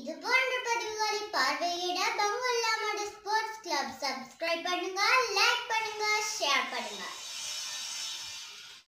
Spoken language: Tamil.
இது போன்ற பதிவுகளை பார்வையிட பங்குல்லா ஸ்போர்ட்ஸ் கிளப் சப்ஸ்கிரைப் பண்ணுங்க